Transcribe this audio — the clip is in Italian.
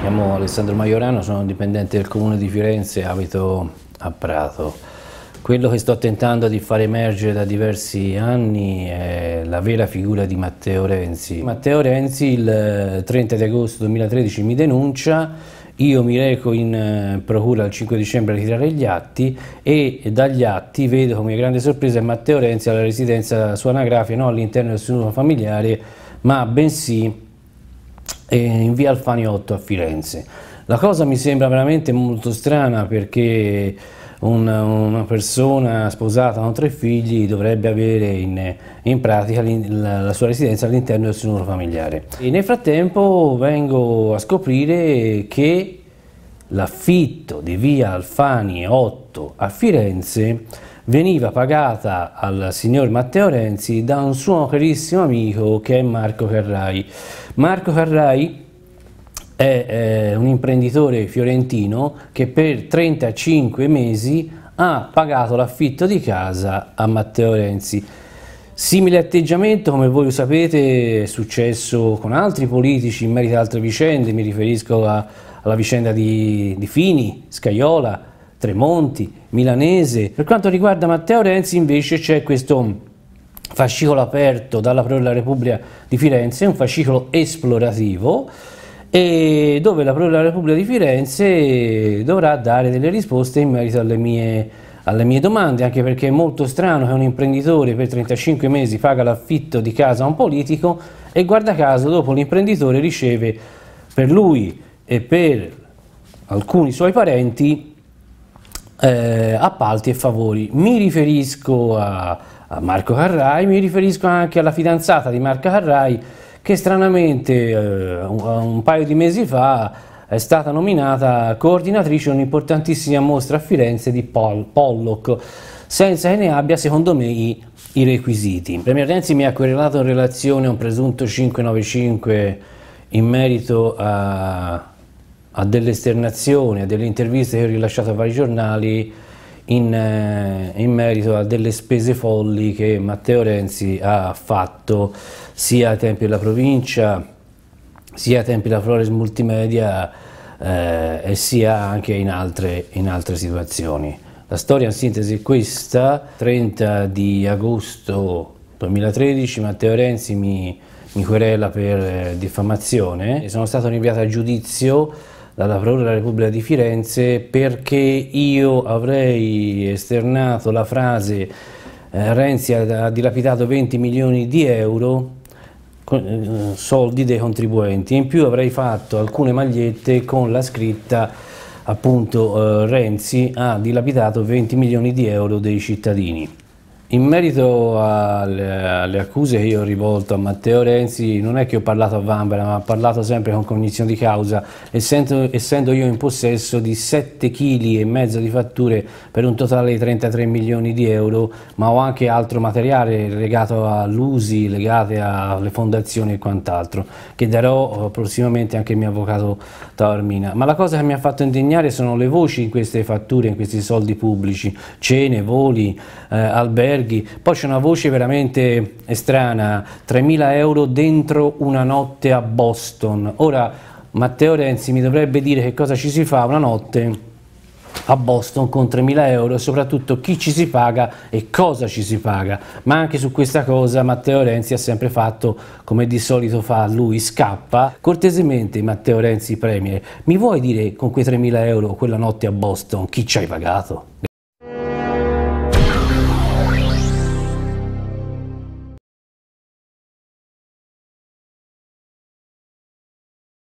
Mi chiamo Alessandro Maiorano, sono dipendente del Comune di Firenze, abito a Prato. Quello che sto tentando di far emergere da diversi anni è la vera figura di Matteo Renzi. Matteo Renzi il 30 di agosto 2013 mi denuncia, io mi reco in eh, procura il 5 dicembre a ritirare gli atti e dagli atti vedo come grande sorpresa Matteo Renzi alla residenza su anagrafia, non all'interno del suo familiare, ma bensì in via Alfani 8 a Firenze. La cosa mi sembra veramente molto strana perché una, una persona sposata con tre figli dovrebbe avere in, in pratica la, la, sua residenza all'interno del suo nucleo familiare. E nel frattempo vengo a scoprire che l'affitto di via Alfani 8 a Firenze veniva pagata al signor Matteo Renzi da un suo carissimo amico che è Marco Carrai. Marco Carrai è eh, un imprenditore fiorentino che per 35 mesi ha pagato l'affitto di casa a Matteo Renzi. Simile atteggiamento, come voi sapete, è successo con altri politici in merito ad altre vicende, mi riferisco a, alla vicenda di, di Fini, Scaiola, Tremonti, Milanese. Per quanto riguarda Matteo Renzi invece c'è questo fascicolo aperto dalla Procura della Repubblica di Firenze, un fascicolo esplorativo e dove la Procura della Repubblica di Firenze dovrà dare delle risposte in merito alle mie, alle mie domande, anche perché è molto strano che un imprenditore per 35 mesi paga l'affitto di casa a un politico e guarda caso dopo l'imprenditore riceve per lui e per alcuni suoi parenti eh, appalti e favori. Mi riferisco a, a, Marco Carrai, mi riferisco anche alla fidanzata di Marco Carrai che stranamente eh, un, un, paio di mesi fa è stata nominata coordinatrice di un'importantissima mostra a Firenze di Pol Pollock, senza che ne abbia secondo me i, i requisiti. Premier Renzi mi ha querelato in relazione a un presunto 595 in merito a a delle esternazioni, a delle interviste che ho rilasciato a vari giornali in, eh, in, merito a delle spese folli che Matteo Renzi ha fatto sia ai tempi della provincia, sia ai tempi della Flores Multimedia eh, e sia anche in altre, in altre situazioni. La storia in sintesi è questa, 30 di agosto 2013 Matteo Renzi mi, mi querela per eh, diffamazione, sono stato rinviato a giudizio dalla Procura della Repubblica di Firenze perché io avrei esternato la frase eh, Renzi ha dilapidato 20 milioni di euro eh, soldi dei contribuenti. In più avrei fatto alcune magliette con la scritta appunto eh, Renzi ha dilapidato 20 milioni di euro dei cittadini in merito alle, alle, accuse che io ho rivolto a Matteo Renzi, non è che ho parlato a Vanvera, ma ho parlato sempre con cognizione di causa, essendo, essendo io in possesso di 7 kg e mezzo di fatture per un totale di 33 milioni di euro, ma ho anche altro materiale legato all'USI, legate alle fondazioni e quant'altro, che darò eh, prossimamente anche al mio avvocato Taormina. Ma la cosa che mi ha fatto indignare sono le voci in queste fatture, in questi soldi pubblici, cene, voli, eh, alberghi, alberghi, poi c'è una voce veramente strana, 3.000 euro dentro una notte a Boston. Ora Matteo Renzi mi dovrebbe dire che cosa ci si fa una notte a Boston con 3.000 euro e soprattutto chi ci si paga e cosa ci si paga. Ma anche su questa cosa Matteo Renzi ha sempre fatto come di solito fa lui, scappa. Cortesemente Matteo Renzi Premier, mi vuoi dire con quei 3.000 euro quella notte a Boston chi ci hai pagato?